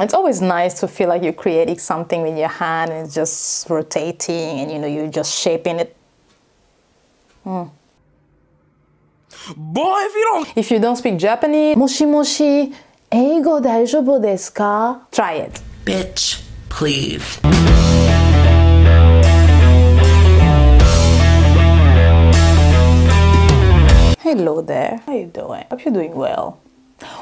It's always nice to feel like you're creating something with your hand and it's just rotating and you know you're just shaping it. Hmm. Boy, if you don't If you don't speak Japanese, moshi moshi, eigo daijoubu desu ka? Try it. Bitch, please. Hello there, how you doing? Hope you're doing well.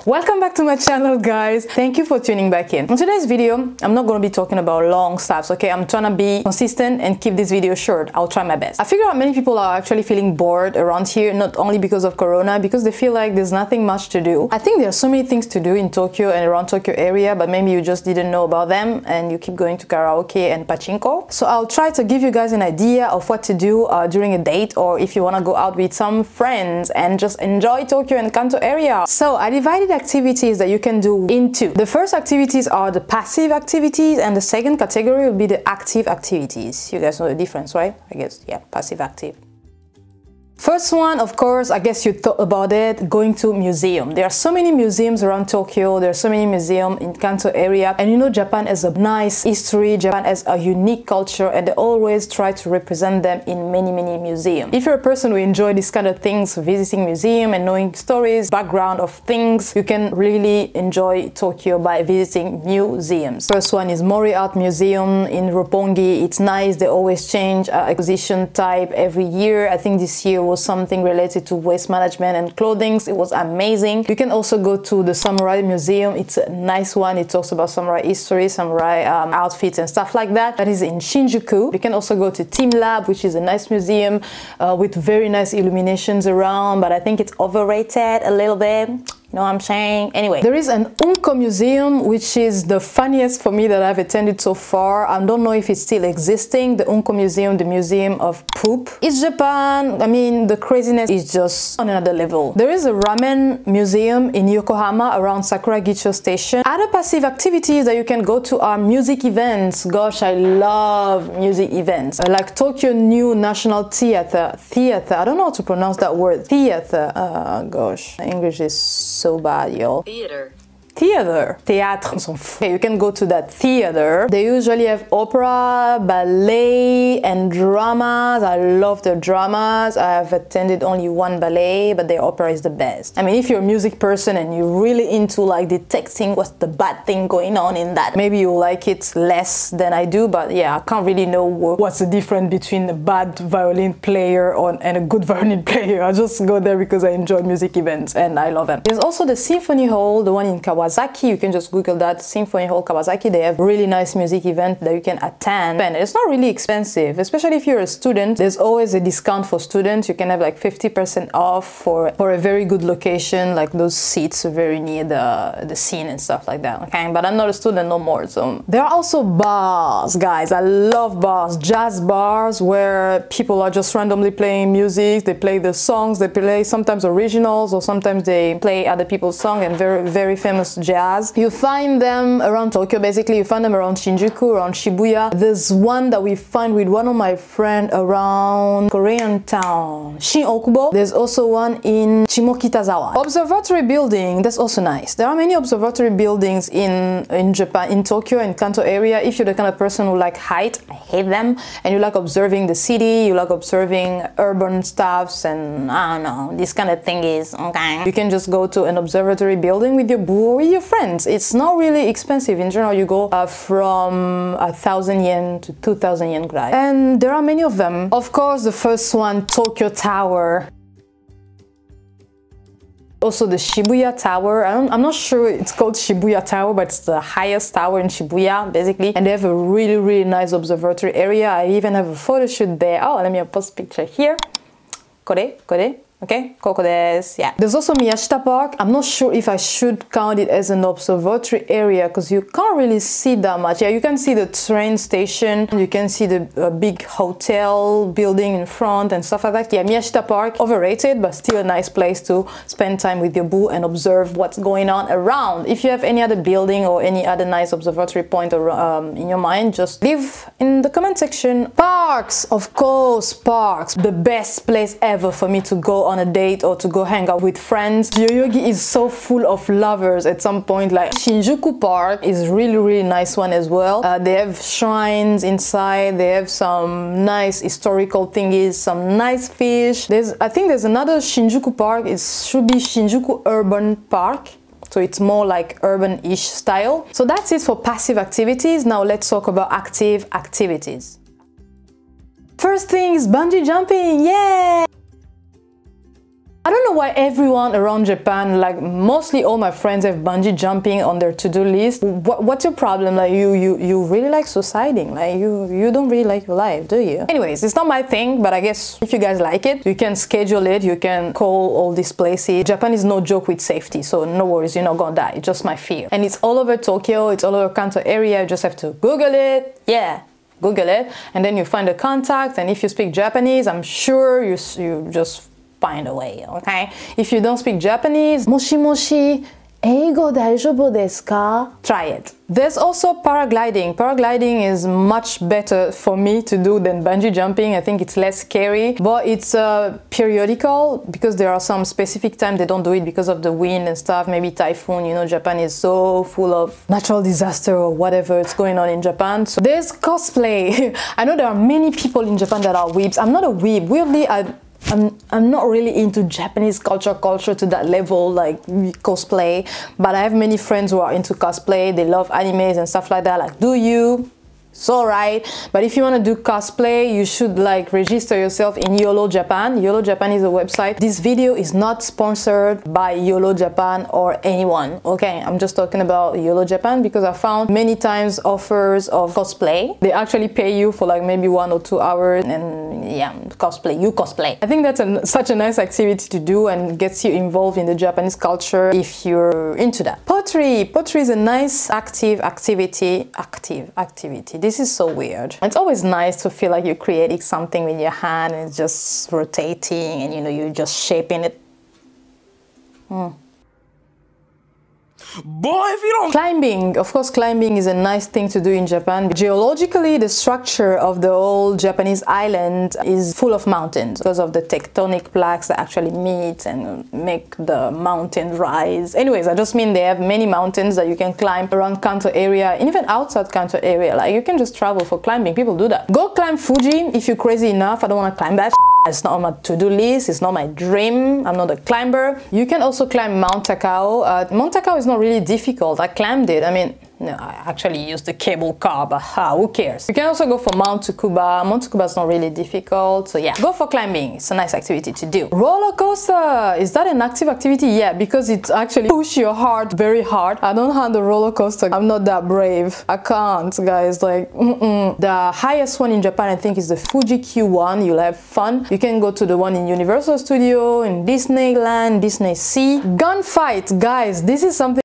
Welcome back to my channel guys. Thank you for tuning back in. In today's video, I'm not going to be talking about long stuffs, okay? I'm trying to be consistent and keep this video short. I'll try my best. I figure out many people are actually feeling bored around here, not only because of Corona, because they feel like there's nothing much to do. I think there are so many things to do in Tokyo and around Tokyo area, but maybe you just didn't know about them and you keep going to karaoke and pachinko. So I'll try to give you guys an idea of what to do uh, during a date or if you want to go out with some friends and just enjoy Tokyo and Kanto area. So I divided activities that you can do into. The first activities are the passive activities and the second category will be the active activities. You guys know the difference, right? I guess, yeah, passive active. First one, of course, I guess you thought about it, going to museum. There are so many museums around Tokyo, there are so many museums in Kanto area, and you know Japan has a nice history, Japan has a unique culture, and they always try to represent them in many, many museums. If you're a person who enjoy these kind of things, visiting museum and knowing stories, background of things, you can really enjoy Tokyo by visiting museums. First one is Mori Art Museum in Roppongi. It's nice, they always change uh, exposition type every year. I think this year was something related to waste management and clothing. It was amazing. You can also go to the Samurai Museum. It's a nice one. It talks about samurai history, samurai um, outfits and stuff like that. That is in Shinjuku. You can also go to teamLab, which is a nice museum uh, with very nice illuminations around, but I think it's overrated a little bit. You know what I'm saying? Anyway, there is an Unko Museum, which is the funniest for me that I've attended so far. I don't know if it's still existing. The Unko Museum, the Museum of Poop. It's Japan. I mean, the craziness is just on another level. There is a ramen museum in Yokohama around Sakuragicho Station. Other passive activities that you can go to are music events. Gosh, I love music events. I like Tokyo New National Theater. Theater. I don't know how to pronounce that word. Theater. Uh, gosh, English is so bad, y'all. Theater. Theater. Théâtre, on s'en fout. You can go to that theater. They usually have opera, ballet, and dramas. I love the dramas. I have attended only one ballet, but the opera is the best. I mean, if you're a music person and you're really into like detecting what's the bad thing going on in that, maybe you like it less than I do, but yeah, I can't really know what's the difference between a bad violin player and a good violin player. I just go there because I enjoy music events and I love them. There's also the Symphony Hall, the one in Kawasaki Kawasaki, you can just Google that Symphony Hall Kawasaki. They have really nice music event that you can attend. And it's not really expensive, especially if you're a student. There's always a discount for students. You can have like 50% off for, for a very good location, like those seats are very near the, the scene and stuff like that. Okay, but I'm not a student no more. So there are also bars, guys. I love bars, jazz bars where people are just randomly playing music. They play the songs, they play sometimes originals or sometimes they play other people's song and very, very famous jazz. You find them around Tokyo, basically. You find them around Shinjuku, around Shibuya. There's one that we find with one of my friends around Korean town, Shin Okubo. There's also one in Shimokitazawa. Observatory building, that's also nice. There are many observatory buildings in, in Japan, in Tokyo in Kanto area. If you're the kind of person who like height, I hate them, and you like observing the city, you like observing urban stuffs and I don't know, this kind of thing is okay. You can just go to an observatory building with your with your friends. It's not really expensive. In general, you go uh, from a thousand yen to 2000 yen guy. And there are many of them. Of course, the first one, Tokyo Tower. Also the Shibuya Tower, I'm not sure it's called Shibuya Tower, but it's the highest tower in Shibuya, basically. And they have a really, really nice observatory area. I even have a photo shoot there. Oh, let me post picture here. Kore, kore, Okay, koko desu. Yeah. There's also Miyashita Park. I'm not sure if I should count it as an observatory area because you can't really see that much. Yeah, you can see the train station. You can see the uh, big hotel building in front and stuff like that. Yeah, Miyashita Park, overrated, but still a nice place to spend time with your boo and observe what's going on around. If you have any other building or any other nice observatory point or, um, in your mind, just leave in the comment section. Parks, of course, parks. The best place ever for me to go on a date or to go hang out with friends. Yoyogi is so full of lovers at some point. Like Shinjuku Park is really, really nice one as well. Uh, they have shrines inside. They have some nice historical thingies, some nice fish. There's, I think there's another Shinjuku Park. It should be Shinjuku Urban Park. So it's more like urban-ish style. So that's it for passive activities. Now let's talk about active activities. First thing is bungee jumping, yeah! Why everyone around Japan, like mostly all my friends have bungee jumping on their to-do list. What, what's your problem? Like you, you, you really like suiciding. Like you, you don't really like your life, do you? Anyways, it's not my thing, but I guess if you guys like it, you can schedule it. You can call all these places. Japan is no joke with safety, so no worries, you're not gonna die. It's just my fear. And it's all over Tokyo. It's all over Kanto area. You just have to Google it. Yeah, Google it, and then you find a contact. And if you speak Japanese, I'm sure you you just find a way, okay? If you don't speak Japanese, moshi moshi, eigo daijoubu desu ka? Try it. There's also paragliding. Paragliding is much better for me to do than bungee jumping. I think it's less scary, but it's uh, periodical because there are some specific time they don't do it because of the wind and stuff. Maybe typhoon. You know, Japan is so full of natural disaster or whatever is going on in Japan. So there's cosplay. I know there are many people in Japan that are weebs. I'm not a weeb. Weirdly, I I'm, I'm not really into Japanese culture culture to that level like cosplay but I have many friends who are into cosplay. They love animes and stuff like that. Like do you it's alright but if you want to do cosplay you should like register yourself in YOLO Japan. YOLO Japan is a website. This video is not sponsored by YOLO Japan or anyone okay? I'm just talking about YOLO Japan because I found many times offers of cosplay. They actually pay you for like maybe one or two hours and yeah cosplay. You cosplay. I think that's a, such a nice activity to do and gets you involved in the Japanese culture if you're into that. Pottery. Pottery is a nice active activity active activity this is so weird. It's always nice to feel like you're creating something with your hand and it's just rotating and you know, you're just shaping it. Hmm. Boy, if you don't... Climbing. Of course, climbing is a nice thing to do in Japan. Geologically, the structure of the whole Japanese island is full of mountains because of the tectonic plaques that actually meet and make the mountain rise. Anyways, I just mean they have many mountains that you can climb around Kanto area and even outside Kanto area. Like, you can just travel for climbing. People do that. Go climb Fuji if you're crazy enough. I don't want to climb that it's not on my to-do list, it's not my dream, I'm not a climber. You can also climb Mount Takao. Uh, Mount Takao is not really difficult, I climbed it. I mean, no, I actually used the cable car, but who cares? You can also go for Mount Tsukuba. Mount Tsukuba is not really difficult, so yeah, go for climbing. It's a nice activity to do. Roller coaster, is that an active activity? Yeah, because it actually push your heart very hard. I don't handle roller coaster. I'm not that brave. I can't, guys. Like, mm -mm. the highest one in Japan, I think, is the Fuji Q1. You'll have fun. You can go to the one in Universal Studio, in Disneyland, Disney Sea. Gunfight, guys. This is something